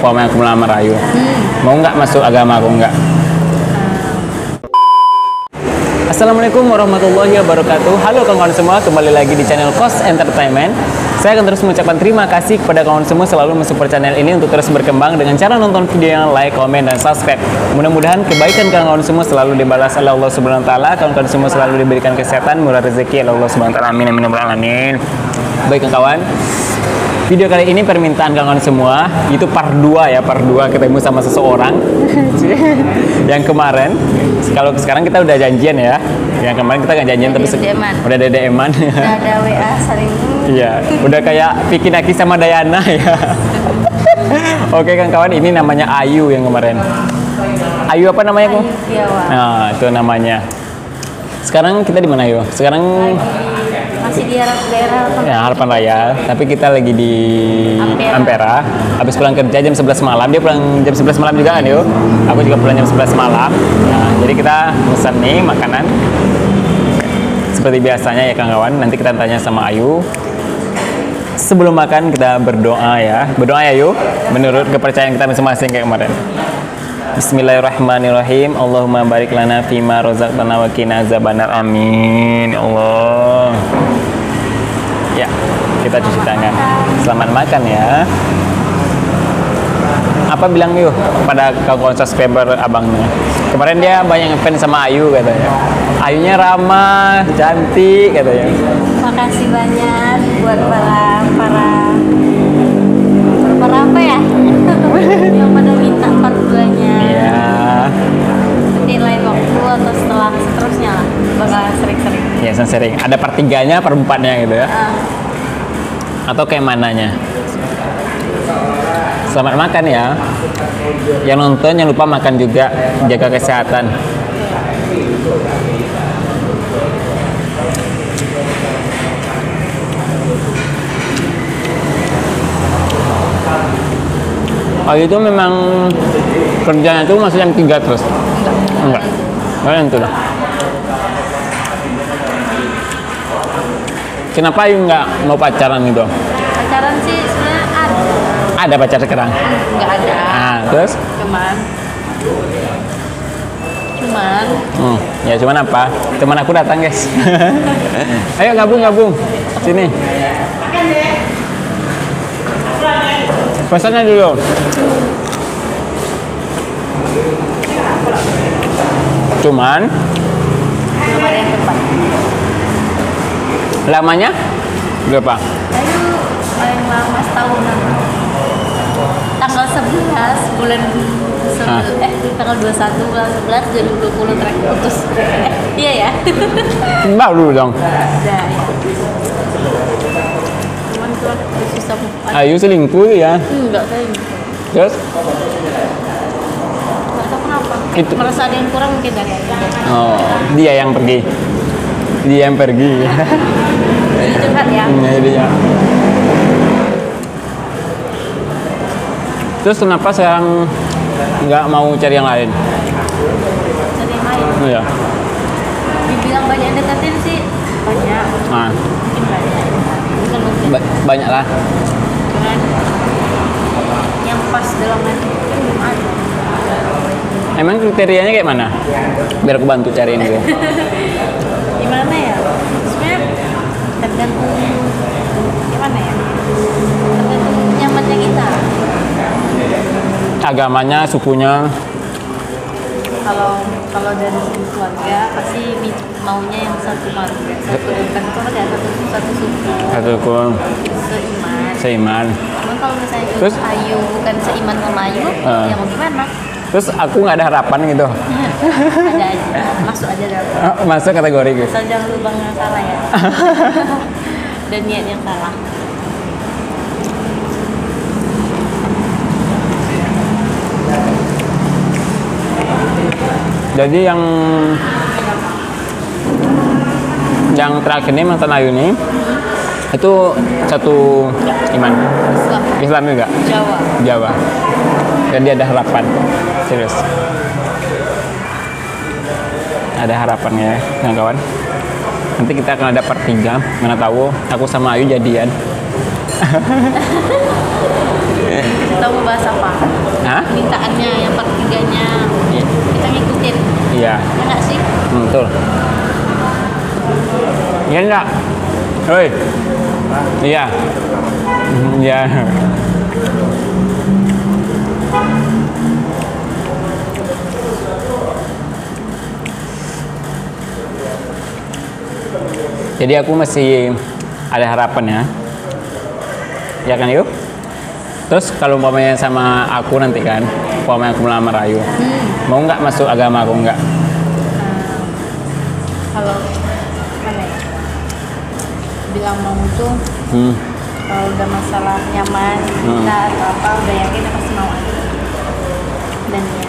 Pokoknya aku melamar Ayu. Mau nggak masuk agama aku? Nggak? Assalamualaikum warahmatullahi wabarakatuh. Halo kawan-kawan semua, kembali lagi di channel Kos Entertainment. Saya akan terus mengucapkan terima kasih kepada kawan semua selalu mensupport channel ini untuk terus berkembang dengan cara nonton video yang like, komen, dan subscribe. Mudah-mudahan kebaikan kawan-kawan semua selalu dibalas oleh Allah Subhanahu Wa Taala. Kawan-kawan semua selalu diberikan kesehatan, murah rezeki oleh Allah Subhanahu Wa Taala. Amin, amin, amin, amin Baik kawan Video kali ini permintaan kawan semua itu part 2 ya, part 2 ketemu sama seseorang yang kemarin kalau sekarang kita udah janjian ya. Yang kemarin kita nggak janjian tapi se- DM-an. udah ada DM-an. Udah ada WA saling Iya, udah kayak Vicky Naki sama Dayana ya. Oke kan kawan, ini namanya Ayu yang kemarin. Ayu apa namanya kok? Tiawa. Nah, itu namanya. Sekarang kita di mana Ayu? Sekarang Masih di daerah daerah apa? ya Harapan Raya, tapi kita lagi di Ampera. Ampera. Habis pulang kerja jam 11 malam, dia pulang jam 11 malam juga kan, yuk. Aku juga pulang jam 11 malam. Nah, jadi kita pesan nih makanan. Seperti biasanya ya kawan-kawan, nanti kita tanya sama Ayu. Sebelum makan kita berdoa ya. Berdoa ya yuk, menurut kepercayaan kita masing-masing kayak kemarin. Bismillahirrahmanirrahim. Allahumma barik lana fima razaqtana wa qina azabannar. Amin. Ya Allah. Ya, kita cuci tangan. Selamat makan ya. Apa bilang yuk pada kawan subscriber abangnya? Kemarin dia banyak ngefans sama Ayu katanya. Ayunya ramah, cantik katanya. Makasih banyak buat para para para apa ya? yang pada minta part 2-nya. Iya. Nanti lain waktu atau setelah seterusnya lah bakal sering-sering. Ya, sering. Ada part tiganya, per empatnya gitu ya. Ah, Atau kayak mananya? Selamat makan ya. Yang nonton jangan lupa makan juga, jaga kesehatan. Oh itu memang kerjanya itu masih yang tiga terus? Enggak. Enggak yang itu lah. Kenapa Ayu nggak mau pacaran gitu? pacaran sih sebenarnya ada. Ada pacar sekarang? Enggak ada. Nah, terus? Cuman cuman Hmm, ya cuman apa? Teman aku datang guys. Ayo gabung gabung. Sini. Pesannya dulu. Cuman ada yang tepat. Lamanya berapa? Ayo paling lama setahunan. Tanggal 11 bulan Hah? eh tanggal 21 bulan 11 2020 terakhir putus. Eh, iya ya. Baru dong. Ya. Cuman tuh susah. Ayu selingkuh ya. Enggak saya Terus? enggak tahu kenapa. Itu- Merasa ada yang kurang mungkin dari aku. Oh, dia yang pergi. Dia yang pergi. Jadi curhat ya. Ini dia. Terus kenapa sekarang nggak mau cari yang lain? Dari yang lain. Iya. Dibilang banyak yang deketin sih banyak. Nah, Mungkin banyak. Mungkin. ba- banyak lah. Cuman yang pas dalam hati itu belum ada. Emang kriterianya kayak mana? Biar aku bantu cariin gitu. gimana ya? Sebenarnya tergantung gimana ya? Tergantung nyamannya kita. Agamanya, sukunya, kalau kalau dari segi keluarga pasti maunya yang satu marga satu keluarga satu satu suku. Satu kun, seiman seiman. cuman kalau misalnya Terus? Ayu bukan seiman sama Ayu Ah. ya mau gimana Terus aku nggak ada harapan gitu. ada aja. Masuk aja dalam Ah, Masuk kategori gitu. asal jangan lubang yang salah ya. Dan niat yang salah. Jadi yang yang terakhir ini mantan Ayu ini itu satu iman. Islam. Islam juga? Jawa. Jawa. Dan dia ada harapan serius ada harapannya ya kawan-kawan nanti kita akan ada part 3 mana tahu aku sama Ayu jadian kita mau bahas apa permintaannya yang part tiganya Iya. kita ngikutin Iya. ya nggak sih Hmm, betul. Iya enggak? Hoi. Iya. Hmm, Iya. Jadi aku masih ada harapan ya. Ya kan yuk? Terus kalau umpamanya sama aku nanti kan, umpamanya aku melamar Ayu, mau nggak masuk agama aku nggak? kalau mana ya bilang mau tuh Hmm. kalau udah masalah nyaman Hmm. kita atau apa udah yakin ya pasti mau aja dan ya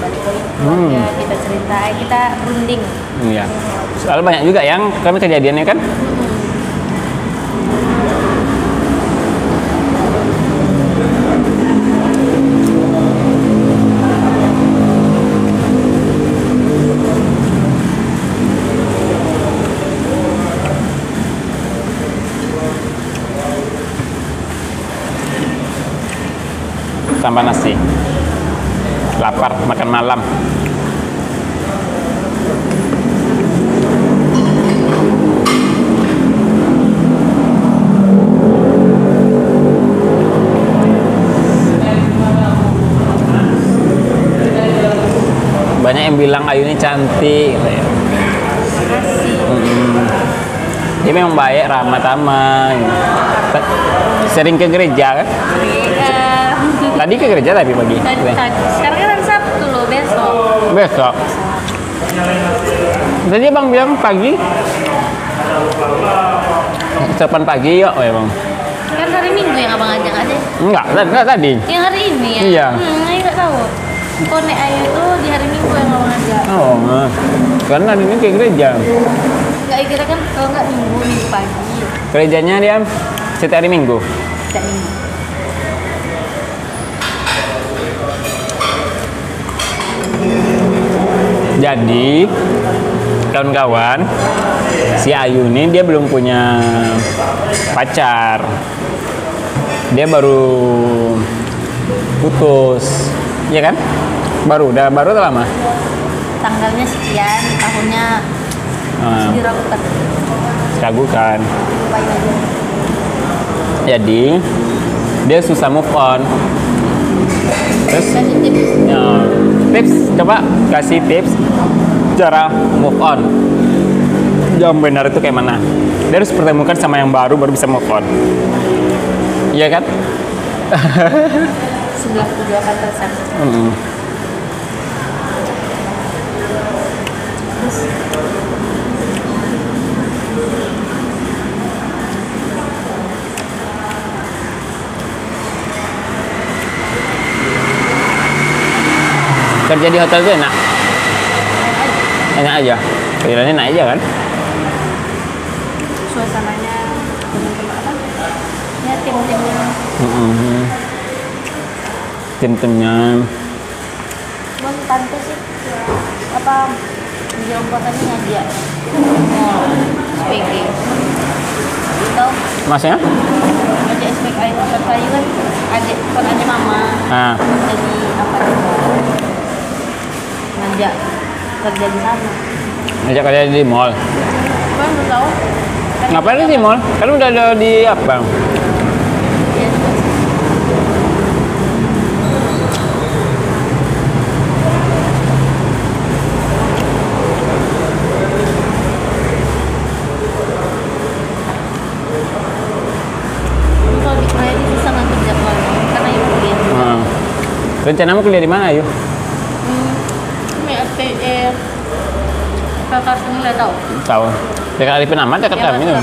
balik lagi kita cerita eh, kita runding Iya. Soalnya banyak juga yang kami kejadiannya kan. Tambah nasi. Lapar makan malam. banyak yang bilang Ayu ini cantik gitu ya. kasih Mm. dia memang baik ramah tamah gitu. Sering ke gereja kan Iya. tadi ke gereja tapi pagi Tadi- tadi. sekarang kan Sabtu loh besok besok tadi bang bilang pagi Ucapan pagi yuk, oh ya bang. kan hari Minggu yang abang ajak aja Enggak, enggak tadi. yang hari ini ya Iya. hmm, Ayu nggak tahu Konek Ayu tuh di hari Minggu yang abang ajak Oh, karena ini ke gereja. nggak kira kan kalau nggak Minggu Minggu pagi Gerejanya dia setiap hari Minggu. tidak Minggu Jadi kawan-kawan, si Ayu ini dia belum punya pacar. Dia baru putus, ya kan? Baru, udah baru atau lama? tanggalnya sekian tahunnya Ah, masih diragukan aja Jadi dia susah move on. Terus tips ya, tips coba kasih tips cara move on. Yang benar itu kayak mana? Dia harus pertemukan sama yang baru baru bisa move on. Iya kan? sebelah kedua kata seks Mm. terus Kerja di hotel itu enak, enak aja. Kerjanya enak aja kan? suasananya teman-teman apa ya tim-timnya Mm-mm. Tim-timnya. Cuman tante sih apa di kosannya ngajak mau SPG atau Maksudnya? ngajak SPG kosan kayu kan adik kon adik mama Ah, jadi apa ngajak kerja di sana ngajak kerja di mall. cuman belum tahu Kan Ngapain di mall? Kan udah ada di apa? Iya juga sih. Tapi kalau di Korea itu susah ngatur jadwal karena ibu kuliah. Hmm. Rencanamu kuliah di mana, Ayu? Hmm, ini SPR kakak sini nggak tahu. Tahu. Dekat Arifin Ahmad, dekat Yang kami tahu.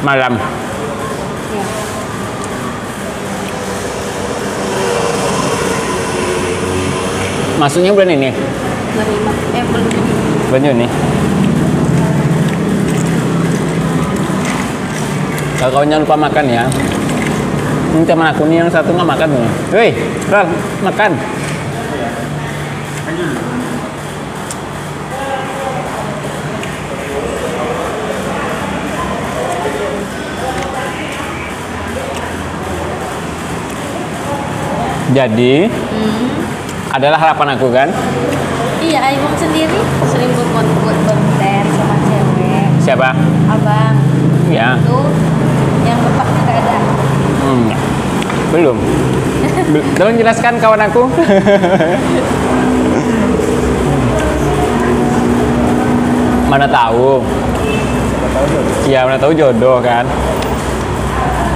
Malam. Iya. Masuknya bulan ini, Bulan lima. Eh bulan Juni. bulan Juni. Kalau jangan lupa makan ya. Ini teman aku nih yang satu nggak makan tuh. Woi, Ral, makan. Jadi Hmm. adalah harapan aku kan. Iya, Aibong sendiri sering buat buat konten sama cewek. Siapa? Abang Ya. itu yang bapaknya nggak ada. Hmm. Belum. Bel- Tolong jelaskan kawan aku. mana tahu? Iya, mana tahu jodoh kan?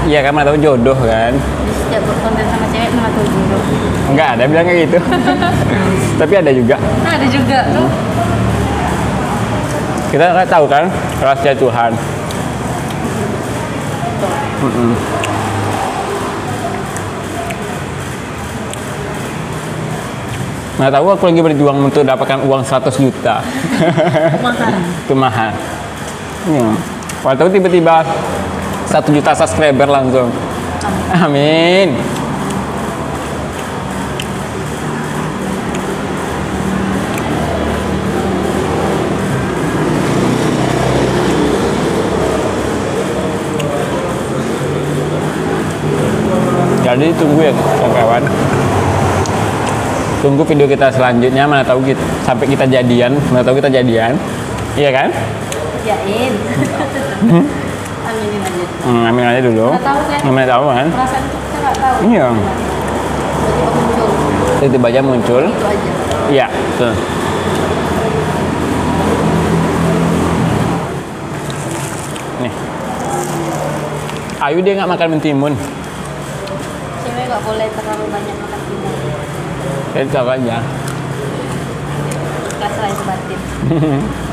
Iya kan, mana tahu jodoh kan? Jadi setiap buat konten sama cewek mana tuh jodoh. Enggak ada bilang kayak gitu. Tapi ada juga. Nah, ada juga tuh. Kita nggak tahu kan rahasia Tuhan. Mm-mm. Nggak tahu aku lagi berjuang untuk dapatkan uang 100 juta. Mahal. Itu mahal. Hmm. Tahu tiba-tiba 1 juta subscriber langsung. Amin. Jadi tunggu ya kawan. Tunggu video kita selanjutnya mana tahu kita, sampai kita jadian, mana tahu kita jadian. Iya kan? Yain. Aminin aja. Hmm, amin aja dulu. Nggak tahu kan? Tahu kan? Perasaan tuh kita nggak tahu. Iya. Tiba-tiba aja muncul. Itu aja. Iya, betul. Nih. Ayu dia nggak makan mentimun. Cewek nggak boleh terlalu banyak makan timun. Tahu aja. Kelas lain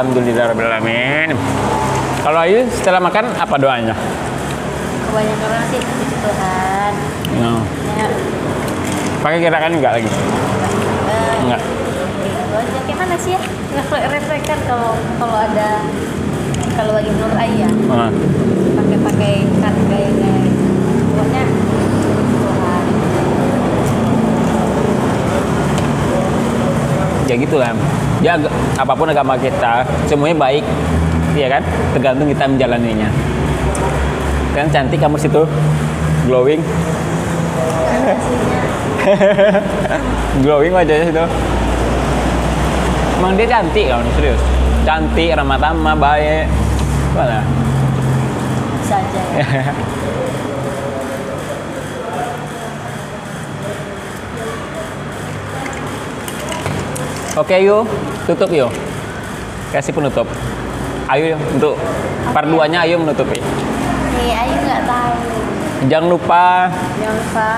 Alhamdulillahirobbilalamin. Kalau Ayu setelah makan apa doanya? Kebanyakan orang sih puji Tuhan. Ya. Ya. Pakai gerakan enggak lagi? Eh, Enggak. Gitu aja. Kayak mana sih ya? Refleks kan kalau kalau ada kalau bagi menurut Ayah Ah. pakai-pakai kan gaya-gaya pokoknya Tuhan ya gitulah ya ag- apa pun agama kita semuanya baik iya kan? Tergantung kita menjalaninya. Kan cantik kamu situ? Glowing. Glowing wajahnya situ. Emang dia cantik kamu serius. Cantik ramah tamah baik. Mana bisa oke yuk. Tutup yuk. Kasih penutup. Ayo yuk, untuk part 2 nya ayo menutupi. Nih Ayu nggak tahu. Jangan lupa. Jangan lupa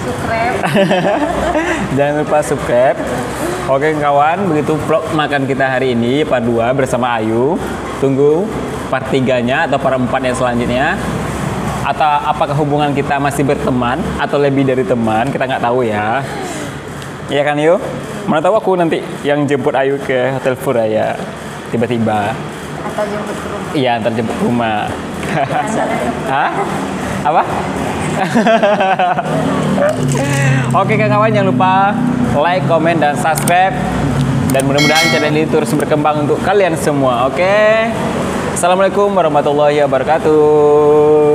subscribe. Jangan lupa subscribe. Oke kawan, begitu vlog makan kita hari ini part 2 bersama Ayu. Tunggu part 3-nya atau part 4 yang selanjutnya. Atau apakah hubungan kita masih berteman atau lebih dari teman, kita nggak tahu ya. Iya kan Yu? Mana tahu aku nanti yang jemput Ayu ke Hotel Furaya tiba-tiba. atau jemput ke rumah Iya, antar jemput ke rumah. Hah? Apa? Oke kawan jangan lupa like, komen, dan subscribe. Dan mudah-mudahan channel ini terus berkembang untuk kalian semua. Oke. Assalamualaikum warahmatullahi wabarakatuh.